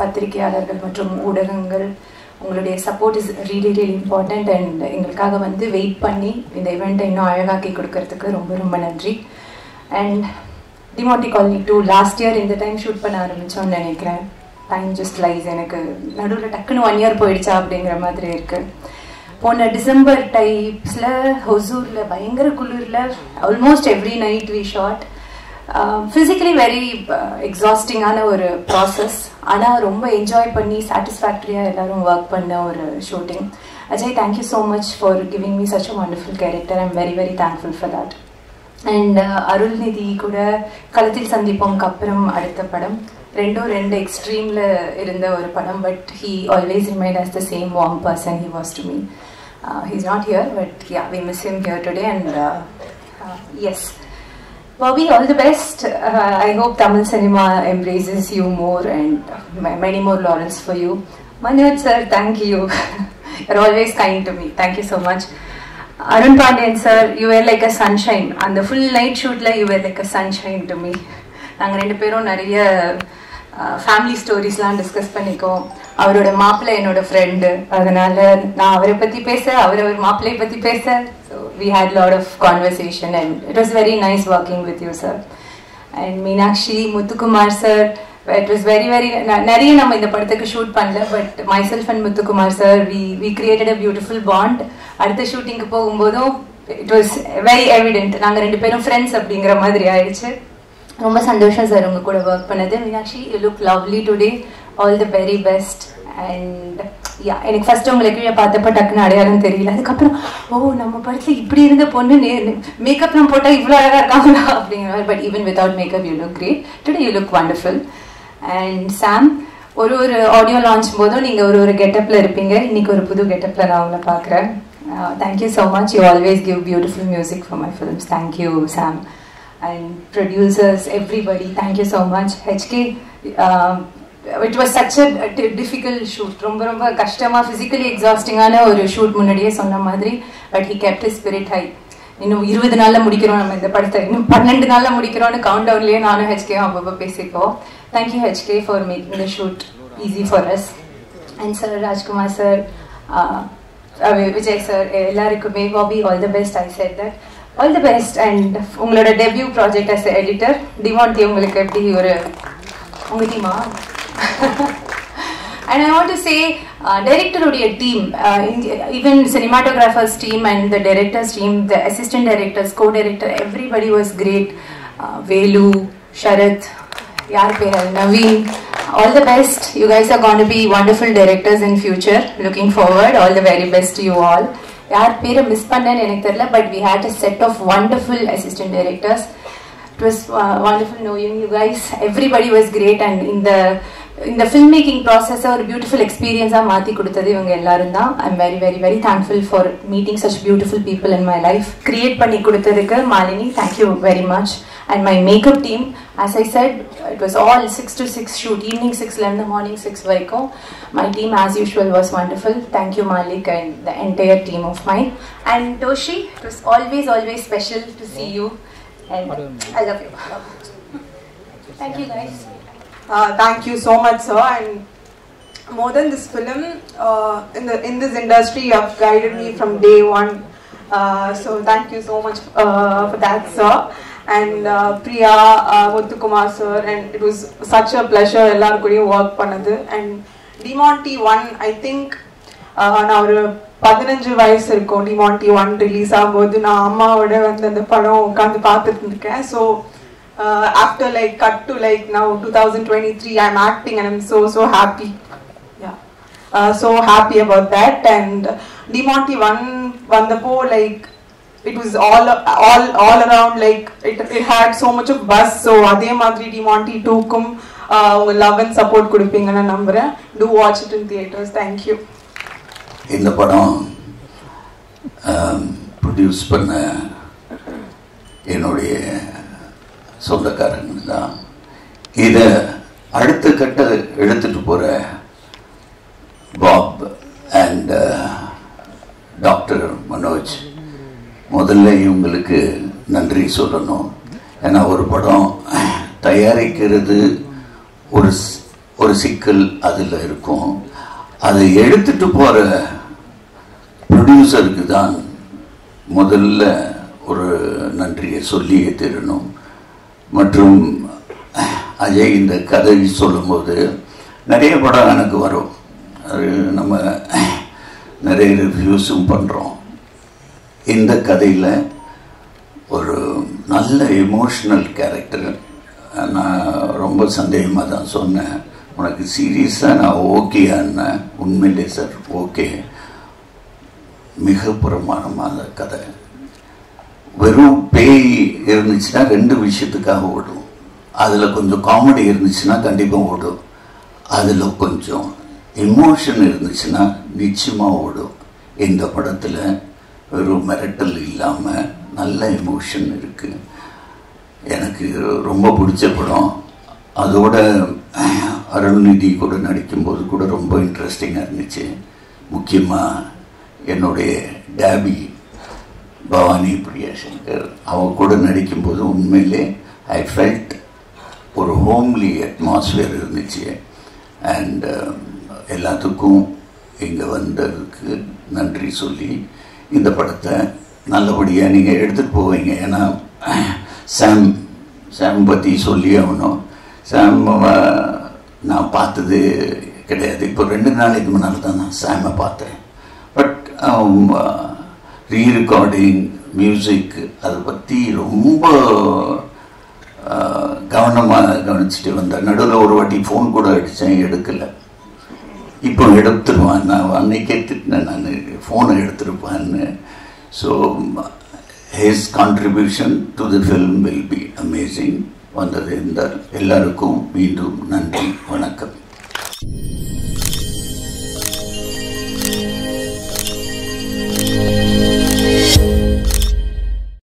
பத்திரிகையாளர்கள் மற்றும் ஊடகங்கள் உங்களுடைய support is really really important and எங்களுக்காக வந்து வெயிட் பண்ணி இந்த இவெண்ட்டை இன்னும் அழகாக்கி கொடுக்கறதுக்கு ரொம்ப ரொம்ப நன்றி. And Demonte Colony two last year இந்த டைம் ஷூட் பண்ண ஆரம்பித்தோம்னு நினைக்கிறேன். டைம் ஜஸ்ட் லைஸ் எனக்கு நடுவில் டக்குன்னு ஒன் இயர் போயிடுச்சா அப்படிங்கிற மாதிரி இருக்குது போன டிசம்பர் டைப்ஸில் ஹொசூரில் பயங்கர குளிரில் almost every night we shot physically very எக்ஸாஸ்டிங்கான ஒரு ப்ராசஸ் ஆனால் ரொம்ப என்ஜாய் பண்ணி சாட்டிஸ்ஃபேக்டரியாக எல்லாரும் ஒர்க் பண்ண ஒரு shooting Ajay thank you so much for giving me such a wonderful character I'm very very thankful for that and Arulnithi கூட களத்தில் சந்திப்போம்க்கு அப்புறம் அடுத்த படம். ரெண்டும் ரெண்டு எக்ஸ்ட்ரீமில் இருந்த ஒரு படம் but he always remind us the same warm person he was to me he's not here but yeah we miss him here today and as Bobby, all the best. Uh, I hope Tamil cinema embraces you more and many more laurels for you. Manoj sir, thank you. You're always kind to me. Thank you so much. Arun Pandian sir, you were like a sunshine. On the full night shoot, you were like a sunshine to me. நாங்கள் ரெண்டு பேரும் நிறைய family ஸ்டோரிஸ்லாம் discuss பண்ணிக்கோம் அவரோட மாப்பிள்ளை என்னோட friend அதனால நான் அவரை பற்றி பேச அவர் அவர் மாப்பிள்ளையை பற்றி பேச so we had lot of conversation and it was very nice working with you sir and Meenakshi Muthukumar sir it was very very நிறைய நம்ம இந்த படத்துக்கு ஷூட் பண்ணல but myself and Muthukumar sir we we created a beautiful bond அடுத்த ஷூட்டிங்க்கு போகும்போதும் it was very evident நாங்கள் ரெண்டு பேரும் ஃப்ரெண்ட்ஸ் அப்படிங்கிற மாதிரி ஆயிடுச்சு ரொம்ப சந்தோஷம் சார் உங்கள் கூட ஒர்க் பண்ணது Meenakshi you look lovely today all the very best and yeah எனக்கு ஃபர்ஸ்ட் உங்களை கீழே பார்த்தப்ப டக்குன்னு அடையாளம் தெரியல. அதுக்கப்புறம் ஓ நம்ம படத்துல இப்படி இருந்த பொண்ணு மேக்கப்லாம் போட்டால் இவ்வளோ அழகாக இருக்காங்களா? அப்படிங்கிற மாதிரி. But even without makeup you look great today you look wonderful and Sam ஒரு ஒரு ஆடியோ லான்ச் போதும் நீங்கள் ஒரு ஒரு கெட்டப்பில் இருப்பீங்க. இன்னைக்கு ஒரு புது கெட்டப்பில் நான் உங்களை பார்க்குறேன். Thank you so much you always give beautiful music for my films thank you Sam and producers everybody thank you so much HK it was such a difficult shoot ரொம்ப ரொம்ப கஷ்டமாக ஃபிசிக்கலி எக்ஸாஸ்டிங்கான ஒரு ஷூட் முன்னாடியே சொன்ன மாதிரி. But he kept spirit high இன்னும் இருபது நாளில் முடிக்கிறோம் நம்ம இந்த படத்தை. இன்னும் பன்னெண்டு நாளில் முடிக்கிறோம்னு கவுண்ட் டவுன்லேயே நானும் ஹெச்கே அப்பப்போ பேசிப்போம். Thank you HK for making the shoot easy for us and sir Rajkumar sir Vijay sir எல்லாருக்குமே Bobby all the best I said that all the best and உங்களோட debut project as editor Demonte உங்களுக்கு எப்படி ஒரு உங்க டீமா and I want to say டைரக்டருடைய team even cinematographers team and the directors team the assistant directors co director everybody was great Velu Sharath யார் பேர் அது Naveen all the best you guys are going to be wonderful directors in future looking forward all the very best to you all யார் பேரை miss பண்ணேன்னு எனக்கு தெரியல but we had a set of wonderful assistant directors it was wonderful knowing you guys everybody was great and இந்த இந்த film making ப்ராசஸை ஒரு beautiful எக்ஸ்பீரியன்ஸாக மாற்றி கொடுத்தது இவங்க எல்லாரும் தான். I am very very very thankful for meeting such beautiful people in my life create பண்ணி கொடுத்ததுக்கு Malini thank you very much and my makeup team as I said it was all six to six shoot evening சிக்ஸ்லேருந்து morning six வரைக்கும். My team as usual was wonderful thank you Malik and the entire team of mine and Doshi it was always always special to see you and I love you thank you guys Uh, thank you so much, sir. And more than this film, uh, in the in this industry, you have guided me from day one. Uh, so thank you so much uh, for that, sir. And uh, Priya, uh, Muthukumar, sir, and it was such a pleasure. எல்லாரும் கூடயும் work பண்ணது and Demonte one I think நான் ஒரு பதினஞ்சு வயசு இருக்கும் Demonte one release ஆகும்போது நான் அம்மாவோட வந்து அந்த படம் உட்காந்து பார்த்துட்டு இருக்கேன் so uh, after like cut to like now 2023 i'm acting and i'm so so happy yeah uh, so happy about that and demonti one one the po like it was all all all around like it, it had so much of buzz so அதே மாதிரி டிமாண்டி டூக்கும் உங்க love and support கொடுப்பீங்கன்னு நம்புறேன் to watch it in theatres thank you இந்த படம் produce பண்ண என்னுடைய சொந்தக்காரங்க தான் இதை அடுத்த கட்ட எடுத்துட்டு போகிற Bob and doctor uh, Manoj முதல்ல இவங்களுக்கு நன்றி சொல்லணும். ஏன்னா ஒரு படம் தயாரிக்கிறது ஒரு ஒரு சிக்கல் அதில் இருக்கும். அதை எடுத்துட்டு போகிற ப்ரொடியூசருக்கு தான் முதல்ல ஒரு நன்றியை சொல்லியே தரணும். மற்றும் அஜய் இந்த கதை சொல்லும்போது நிறைய படம் எனக்கு வரும். அது நம்ம நிறைய ரிவ்யூஸும் பண்ணுறோம் இந்த கதையில் ஒரு நல்ல எமோஷ்னல் கேரக்டர் நான் ரொம்ப சந்தேகமாக தான் சொன்னேன். உனக்கு சீரியஸாக நான் ஓகேன்னா உண்மையிலே சார் ஓகே மிக பிரமாணமான கதை. வெறும் பேய் இருந்துச்சுன்னா ரெண்டு விஷயத்துக்காக ஓடும். அதில் கொஞ்சம் காமெடி இருந்துச்சுன்னா கண்டிப்பாக ஓடும். அதில் கொஞ்சம் எமோஷன் இருந்துச்சுன்னா நிச்சயமாக ஓடும். இந்த படத்தில் வெறும் மிரட்டல் இல்லாமல் நல்ல எமோஷன் இருக்குது எனக்கு ரொம்ப பிடிச்ச படம். அதோட அருள்நிதி கூட நடிக்கும்போது கூட ரொம்ப இன்ட்ரெஸ்டிங்காக இருந்துச்சு. முக்கியமாக என்னுடைய டேபி பவானி பிரியா சங்கர் அவங்க கூட நடிக்கும்போது உண்மையிலே ஐ ஃபெல்ட் ஒரு ஹோம்லி அட்மாஸ்ஃபியர் இருந்துச்சு. அண்ட் um, எல்லாத்துக்கும் இங்கே வந்ததுக்கு நன்றி சொல்லி இந்த படத்தை நல்லபடியாக நீங்கள் எடுத்துகிட்டு போவீங்க. ஏன்னா சாம் சாம் பற்றி சொல்லி ஆகணும். சாம் நான் பார்த்தது கிடையாது. இப்போ ரெண்டு நாளைக்கு முன்னால் தான் நான் சாமை பார்த்தேன். பட் ரீ ரெக்கார்டிங் மியூசிக் அதை பற்றி ரொம்ப கவனமாக கவனிச்சுட்டு வந்தேன். நடுவில் ஒரு வாட்டி ஃபோன் கூட அடித்தேன் எடுக்கலை. இப்போ எடுத்துருவான். நான் அன்னைக்கே திட்டினேன் நான் ஃபோனை எடுத்துருப்பான்னு. So his contribution to the film will be amazing வந்தது இந்த எல்லாருக்கும் மீண்டும் நன்றி வணக்கம்.